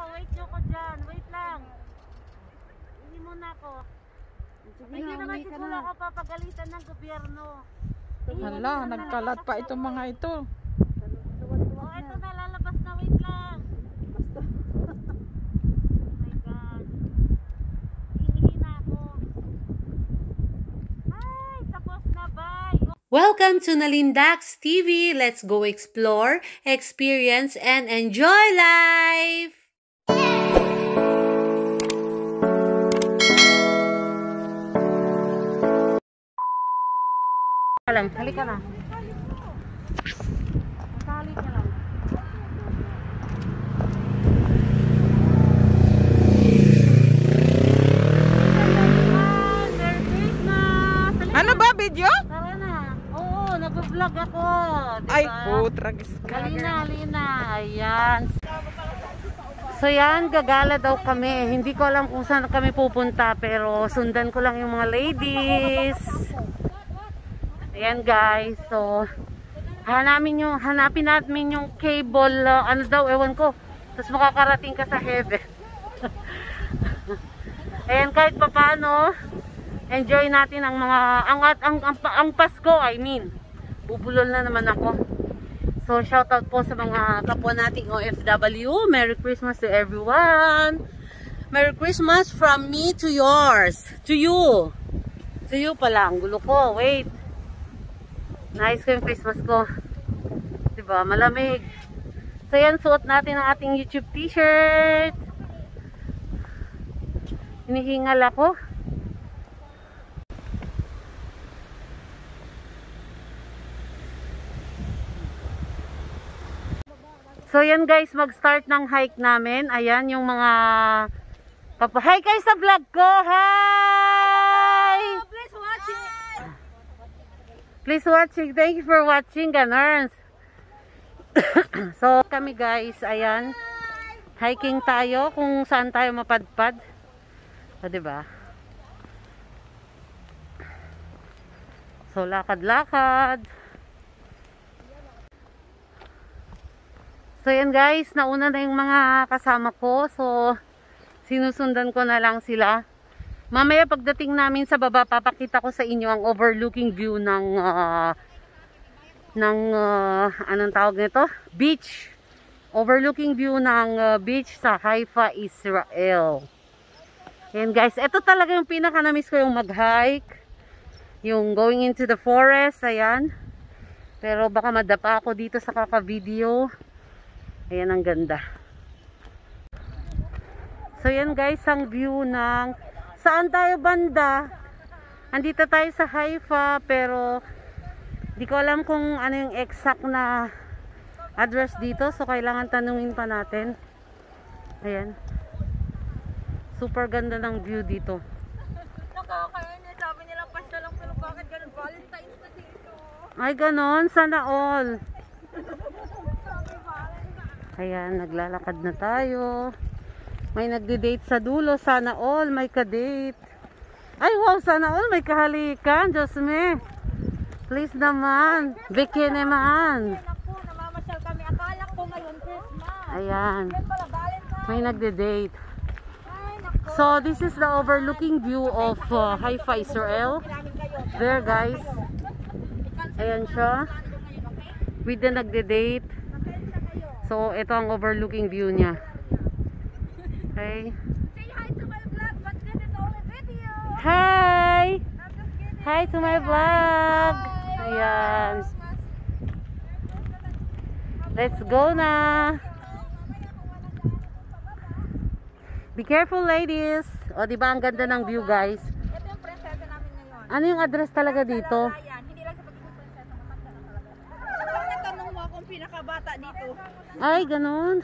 ako. Wait nyo ko dyan. Wait lang. Hindi muna ako. Sige Hindi na, naman ka siguro na. ako papagalitan ng gobyerno. Hala, nagkalat pa itong mga ito. Oh, ito na. Lalabas na. Wait lang. Oh my God. Hihingi na ako. Ay, tapos na. Bye. Welcome to Nalindax TV. Let's go explore, experience, and enjoy life! Lang. Halika na. Masali ka lang. Ano ba, video? Tara na. Oo, nag-vlog ako. Diba? Ay, putragis ka. Halina, halina. Ayan. So yan, gagala daw kami. Hindi ko alam kung saan kami pupunta pero sundan ko lang yung mga ladies. Ayan guys. So hanapin yung hanapin natin yung cable uh, ano daw ewan ko. Tapos makakarating ka sa heaven. Ayan kahit papaano enjoy natin ang mga ang ang, ang, ang, ang Pasko, I mean. Bubulol na naman ako. So, shout out po sa mga kapwa nating OFW. Merry Christmas to everyone. Merry Christmas from me to yours. To you. To you pala. Ang gulo ko. Wait. Nice ko yung Christmas ko. Diba? Malamig. So, yan. Suot natin ang ating YouTube t-shirt. Hinihingal ako. So yan guys, mag-start ng hike namin. Ayan yung mga Papa, hi kayo sa vlog ko. Hi! Please watch it. Please watching. Thank you for watching, ganers. so kami guys, ayan. Hiking tayo kung saan tayo mapadpad. O, diba? So lakad-lakad. So yan guys, nauna na yung mga kasama ko. So sinusundan ko na lang sila. Mamaya pagdating namin sa baba, papakita ko sa inyo ang overlooking view ng ah, ng ah, anong tawag nito? Beach. Overlooking view ng ah, beach sa Haifa, Israel. Yan guys, ito talaga yung pinaka na-miss ko yung mag-hike. Yung going into the forest, ayan. Pero baka madapa ako dito sa kaka-video. Ayan ang ganda. So yan guys, ang view ng saan tayo banda. Andito tayo sa Haifa pero di ko alam kung ano yung exact na address dito. So kailangan tanungin pa natin. Ayan. Super ganda ng view dito. Nakakainis. Sabi nila pasta lang pero bakit ganun? Valentine's na dito. Ay ganon, sana all. Ayan, naglalakad na tayo. May nagde-date sa dulo. Sana all may ka-date. Ay, wow, sana all may kahalikan. Diyos me. Please naman. Bikini naman. Ayan. May nagde-date. So, this is the overlooking view of uh, Haifa, Israel. There, guys. Ayan siya. With the nagde-date. So, ito ang overlooking view niya. Okay. Say hi to my vlog, but this is only video. Hi! Hi to my vlog! Ayan. Let's go na! Be careful, ladies! O, di ba ang ganda ng view, guys? Ito yung prinsesa namin ngayon. Ano yung address talaga dito? Ayan, hindi lang sa pagiging prinsesa, matanda na talaga. Kapag natanong mo akong pinakabata dito, Ay, ganun.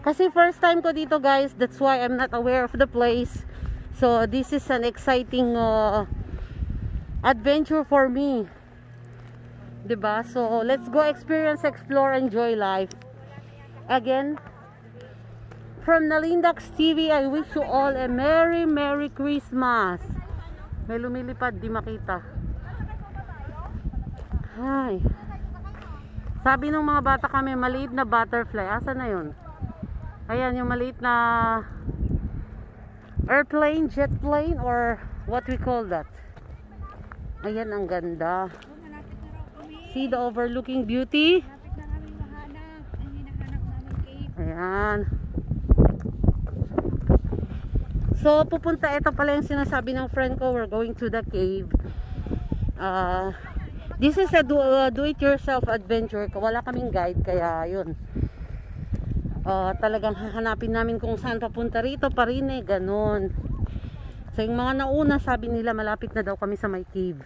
Kasi first time ko dito, guys. That's why I'm not aware of the place. So, this is an exciting uh, adventure for me. 'Di ba? So, let's go experience, explore, enjoy life. Again, from Nalindax TV, I wish you all a Merry, Merry Christmas. May lumilipad, di makita. Hi. Sabi ng mga bata kami, maliit na butterfly. Asa na yun? Ayan, yung maliit na airplane, jet plane, or what we call that. Ayan, ang ganda. See the overlooking beauty? Ayan. So, pupunta, ito pala yung sinasabi ng friend ko, we're going to the cave. Uh, this is a do, uh, do-it-yourself adventure. Wala kaming guide, kaya yun. Uh, talagang hahanapin namin kung saan papunta rito pa rin eh, ganun. So, yung mga nauna, sabi nila, malapit na daw kami sa may cave.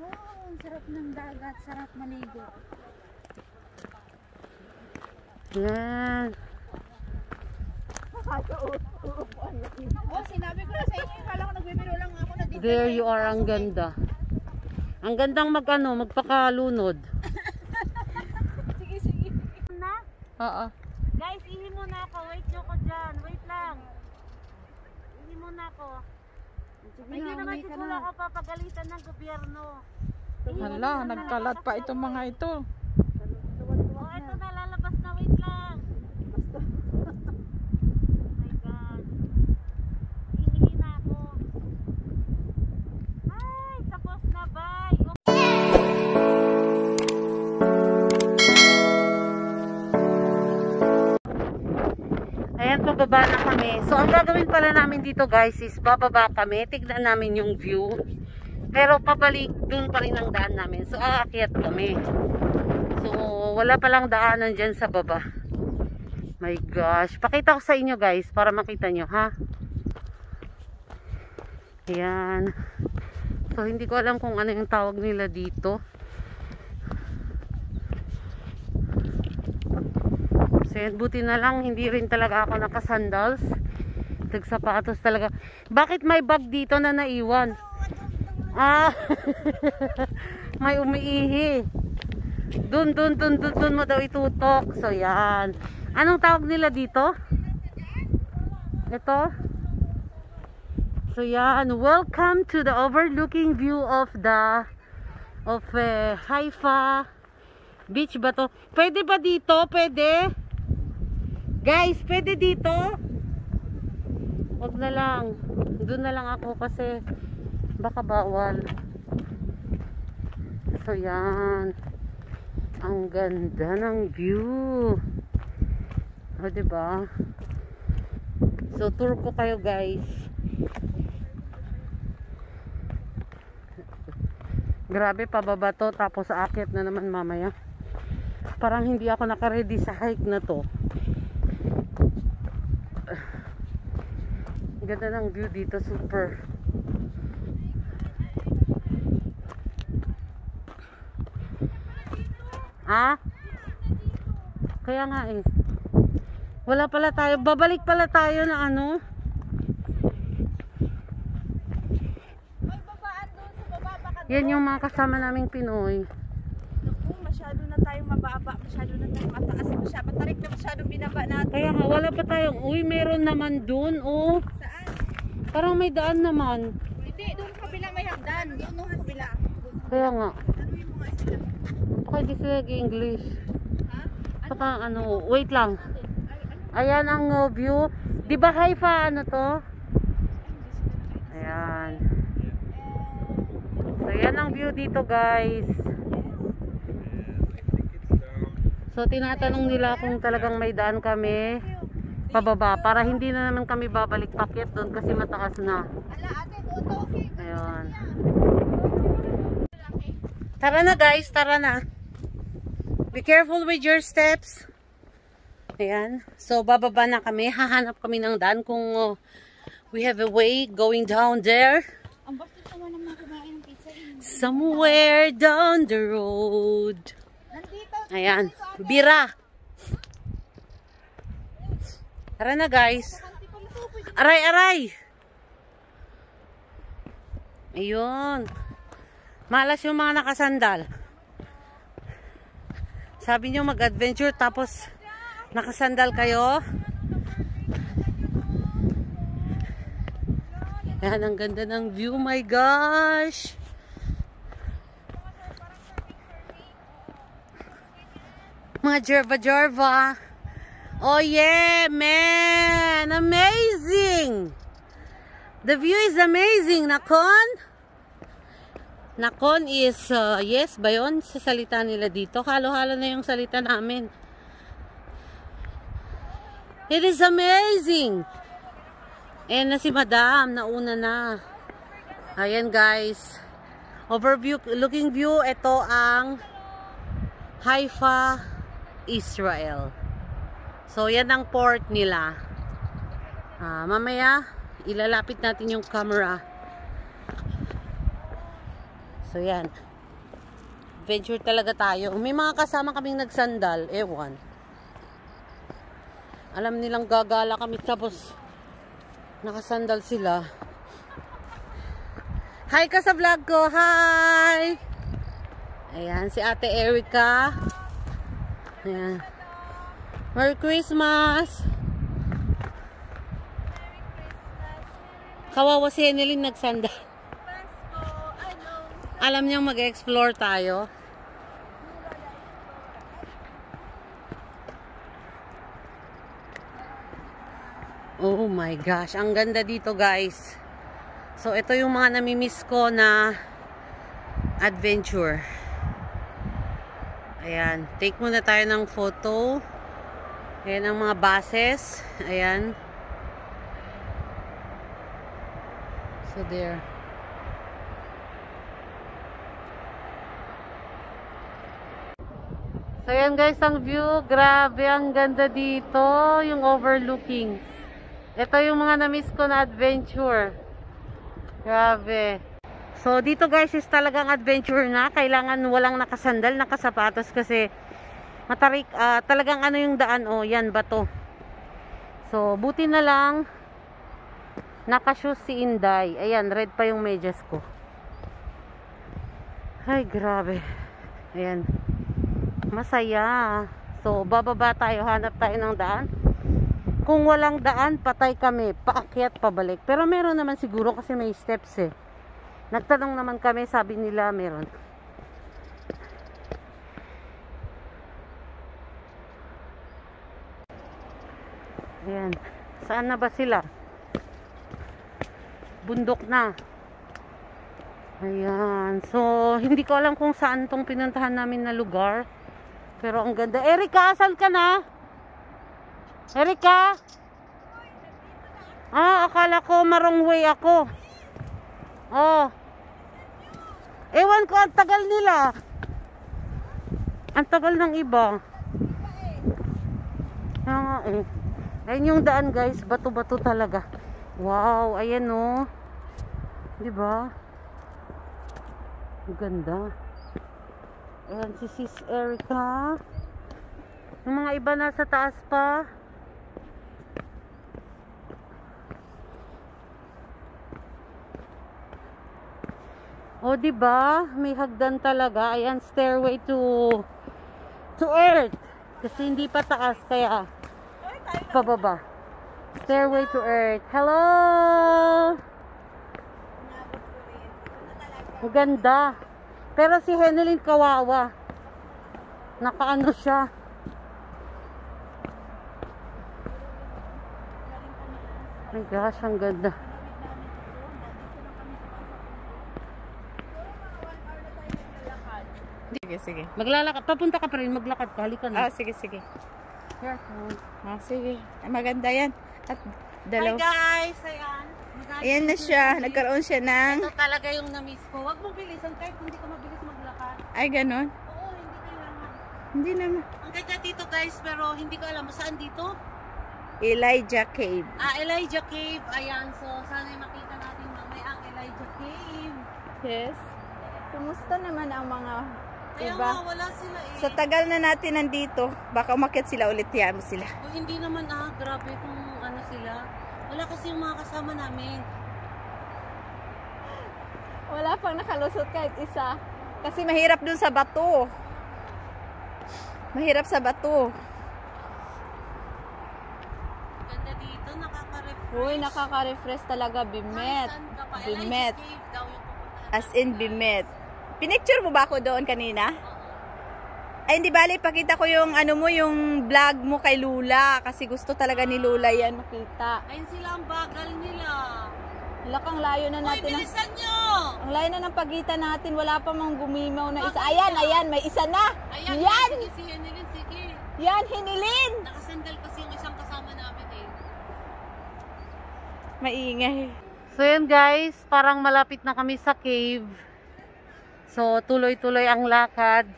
Oh, ang sarap ng dagat. Sarap maligo. Yan. Oh, sinabi ko na sa inyo. Kala ko nagbibiro lang ako. There you are, ang ganda. Ang gandang mag, ano, magpakalunod. Sige, sige. Na? Oo. Guys, ihi muna ako. Wait nyo ko dyan. Wait lang. Ihi muna ako. Hindi naman siguro ako papagalitan ng gobyerno. Hala, nagkalat pa itong mga ito. Oh, eto na, lalabas na. Wait lang. Kami. So, ang gagawin pala namin dito guys is bababa kami. Tignan namin yung view. Pero pabalik, dun pa rin ang daan namin. So, aakyat kami. So, wala palang daanan dyan sa baba. My gosh. Pakita ko sa inyo guys para makita nyo, ha? Ayan. So, hindi ko alam kung ano yung tawag nila dito. So, yan, buti na lang, hindi rin talaga ako nakasandals. Nagsapatos talaga. Bakit may bag dito na naiwan? Ah, may umiihi. Dun, dun, dun, dun, dun mo daw itutok. So, yan. Anong tawag nila dito? Ito? So, yan. Welcome to the overlooking view of the of uh, Haifa Beach ba to? Pwede ba dito? Pwede? Guys, pwede dito? Wag na lang. Doon na lang ako kasi baka bawal. So, yan. Ang ganda ng view. O, diba? So, tour ko kayo, guys. Grabe, pababa to. Tapos, aakyat na naman mamaya. Parang hindi ako nakaready sa hike na to. Ganda ng view dito, super. Ha? Kaya nga eh. Wala pala tayo. Babalik pala tayo na ano. Yan yung mga kasama naming Pinoy. Naku, masyado na tayong mababa. Masyado na tayong mataas. Masyado, matarik na masyado binaba natin. Kaya nga, wala pa tayong, uy, meron naman dun, oh. Saan? Parang may daan naman. Hindi, doon kabila may hagdan. Doon doon kabila. Kaya nga. Tanungin mo nga sila. Baka hindi sila english Ha? Saka ano, wait lang. Ayan ang uh, view. Di ba Haifa ano to? Ayan. So yan ang view dito guys. So tinatanong nila kung talagang may daan kami pababa para hindi na naman kami babalik pakyat doon kasi mataas na. Ayan. Tara na guys, tara na. Be careful with your steps. Ayan. So, bababa na kami. Hahanap kami ng daan kung uh, we have a way going down there. Eh. Somewhere down the road. Ayan. Bira. Tara na guys. Aray, aray. Ayun. Malas yung mga nakasandal. Sabi nyo mag-adventure tapos nakasandal kayo. Yan, ang ganda ng view. My gosh. Mga Jerva Jerva. Oh yeah, man! Amazing! The view is amazing, Nakon. Nakon is, uh, yes ba? Sa salita nila dito. Halo-halo na yung salita namin. It is amazing! And na si Madam, nauna na. Ayan guys. Overview, looking view, ito ang Haifa, Israel. So, yan ang port nila. Ah, mamaya, ilalapit natin yung camera. So, yan. Adventure talaga tayo. May mga kasama kaming nagsandal. Ewan. Alam nilang gagala kami tapos nakasandal sila. Hi ka sa vlog ko. Hi! Ayan, si Ate Erica. Ayan. Merry Christmas! Kawawa si Enelin nagsanda. Alam niyang mag-explore tayo. Oh my gosh, ang ganda dito guys. So ito yung mga namimiss ko na adventure. Ayan, take muna tayo ng photo. Ayan ang mga buses. Ayan. So there. So ayan guys ang view. Grabe, ang ganda dito. Yung overlooking. Ito yung mga na-miss ko na adventure. Grabe. So dito guys is talagang adventure na. Kailangan walang nakasandal, nakasapatos kasi matarik, ah, talagang ano yung daan. Oh, yan, bato. So buti na lang nakashoes si Inday. Ayan, red pa yung medyas ko. Ay, grabe. Ayan. Masaya. So, bababa tayo. Hanap tayo ng daan. Kung walang daan, patay kami. Paakyat, pabalik. Pero meron naman siguro kasi may steps eh. Nagtanong naman kami, sabi nila meron. Ayan. Saan na ba sila? Bundok na. Ayan. So, hindi ko alam kung saan tong pinuntahan namin na lugar. Pero ang ganda. Erika, asan ka na? Erika? Ah, akala ko marong way ako. Oh. Ewan ko, ang tagal nila. Ang tagal ng iba. Nga eh. Ayun yung daan guys, bato-bato talaga. Wow, ayan oh. 'Di ba? Ang ganda. Ayan si Sis Erica. Yung mga iba nasa taas pa. O, di ba? May hagdan talaga. Ayan, stairway to to earth. Kasi hindi pa taas, kaya pababa. Stairway to earth. Hello! Ang ganda. Pero si Henelin kawawa. Nakaano siya. My gosh, ang ganda. Sige. Maglalakad. Papunta ka pa rin. Maglakad ka. Halika na. Ah, sige, sige. Careful. Ah, sige. Maganda yan. At Hi dalaw. guys! Ayan. Magaling Ayan na si siya. Nagkaroon siya ng... Ito talaga yung na-miss ko. Huwag mong bilisan kahit hindi ka mabilis maglakad. Ay, ganon. Oo, hindi kailangan. Hindi naman. Ang ganda dito guys, pero hindi ko alam saan dito. Elijah Cave. Ah, Elijah Cave. Ayan, so sana makita natin mamaya ang Elijah Cave. Yes. Kumusta naman ang mga Kaya Diba? nga, wala sila eh. Sa tagal na natin nandito, baka umakyat sila ulit, tiyan mo sila. O, hindi naman ah, grabe kung ano sila. Wala kasi yung mga kasama namin. Wala pang nakalusot kahit isa. Kasi mahirap dun sa bato. Mahirap sa bato. Ganda dito, nakaka-refresh. Uy, nakaka-refresh talaga, Bimet. Bimet. Elijah Cave daw yung pupuntahan. As in Bimet. Pinicture mo ba ako doon kanina? Ay, hindi bali, pakita ko yung ano mo, yung vlog mo kay Lula. Kasi gusto talaga ni Lula yan makita. Ayun sila ang bagal nila. Wala kang layo na natin. ang- bilisan nyo! Ang layo na ng pagitan natin, wala pa mang gumimaw na isa. Ayan, ayan, may isa na. yan, Sige, si Henilin, sige. yan, hinilin. Nakasandal kasi yung isang kasama namin eh. Maingay. So yun guys, parang malapit na kami sa cave. So tuloy-tuloy ang lakad.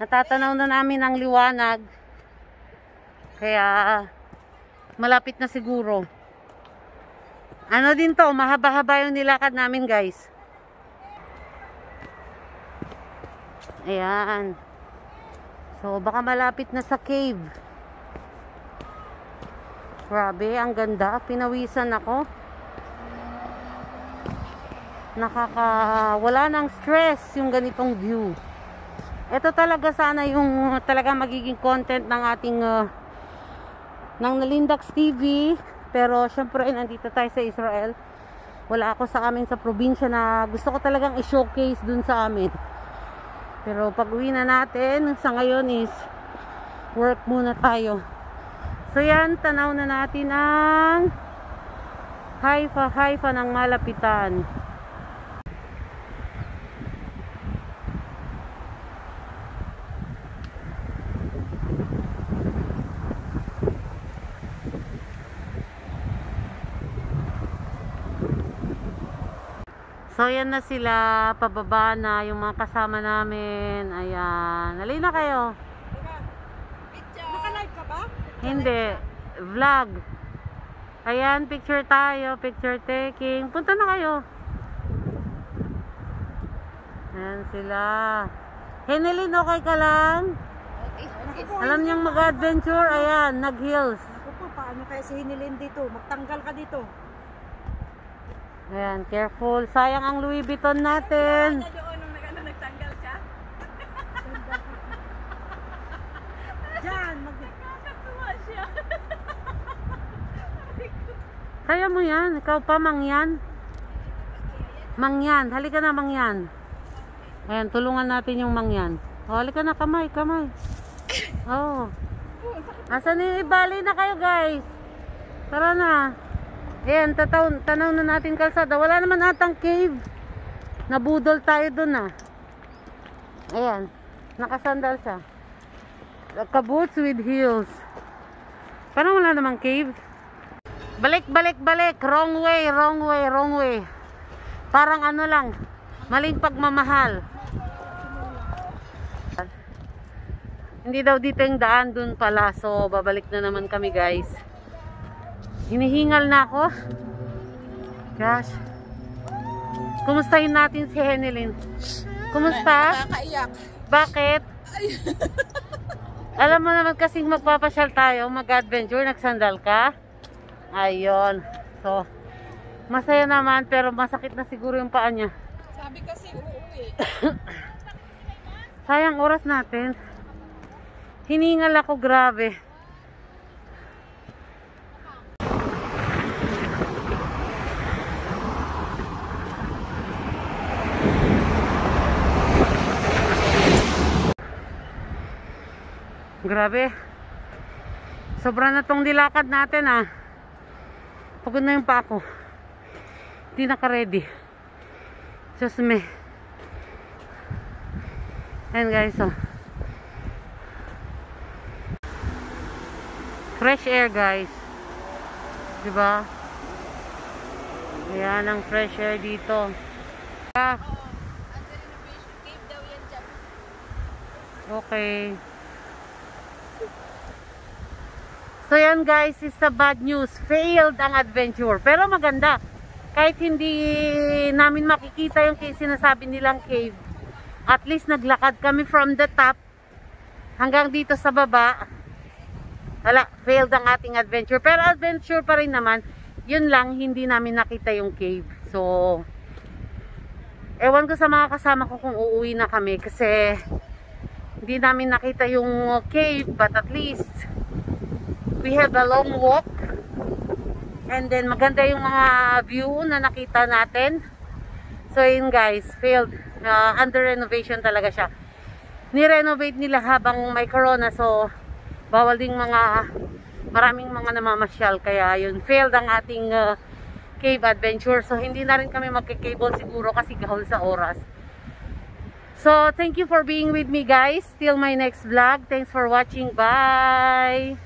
Natatanaw na namin ang liwanag. Kaya malapit na siguro. Ano din to, mahaba-haba yung nilakad namin guys. Ayan. So baka malapit na sa cave. Grabe, ang ganda. Pinawisan ako. Nakaka... Wala nang stress yung ganitong view. Ito talaga sana yung talaga magiging content ng ating uh, ng Nalindax TV. Pero syempre nandito tayo sa Israel. Wala ako sa amin sa probinsya na gusto ko talagang i-showcase dun sa amin. Pero pag uwi na natin, sa ngayon is work muna tayo. So yan, tanaw na natin ang Haifa, Haifa ng malapitan. So yan na sila, pababa na yung mga kasama namin. Ayan, halina na kayo. Naka-live ka ba? Hindi. Vlog. Ayan, picture tayo. Picture taking. Punta na kayo. Ayan sila. Henelin, okay ka lang? Alam niyang mag-adventure. Ayan, nag-hills. Po, paano kaya si Hinilin dito? Magtanggal ka dito. Ayan, careful. Sayang ang Louis Vuitton natin. ano? Diyan, mag... Siya. Kaya mo yan. Ikaw pa, mangyan. Mangyan. Halika na, mangyan. Ayan, tulungan natin yung mangyan. O, halika na, kamay, kamay. Oo. Oh. Asan ni Bali na kayo, guys? Tara na. Ayan, tataw, tanaw na natin kalsada. Wala naman atang cave. Nabudol tayo dun, ah. Ayan. Nakasandal siya. Kaboots with heels. Parang wala namang cave. Balik, balik, balik. Wrong way, wrong way, wrong way. Parang ano lang, maling pagmamahal. Hindi daw dito yung daan dun pala. So, babalik na naman kami guys. Hinihingal na ako. Gosh. Kumustahin natin si Henilyn? Kumusta? Nakakaiyak. Bakit? Alam mo naman kasing magpapasyal tayo, mag-adventure, nagsandal ka. Ayun. So, masaya naman pero masakit na siguro yung paa niya. Sabi kasi uuwi. Sayang oras natin. Hiningal ako grabe. Grabe. Sobra na tong dilakad natin ah. Pagod na yung pa ako. Hindi naka-ready. Just me. Ayan guys, oh. Fresh air guys. Diba? Ayan ang fresh air dito. Ah, okay. So yan guys, is the bad news. Failed ang adventure. Pero maganda. Kahit hindi namin makikita yung sinasabi nilang cave. At least naglakad kami from the top hanggang dito sa baba. Wala, failed ang ating adventure. Pero adventure pa rin naman. Yun lang, hindi namin nakita yung cave. So, ewan ko sa mga kasama ko kung uuwi na kami kasi hindi namin nakita yung cave but at least we have a long walk and then maganda yung mga view na nakita natin so yun guys failed Uh, under renovation talaga siya ni-renovate nila habang may corona. So, bawal ding mga maraming mga namamasyal. Kaya yun, failed ang ating uh, cave adventure. So, hindi na rin kami magkikable siguro kasi gahol sa oras. So, thank you for being with me guys. Till my next vlog. Thanks for watching. Bye!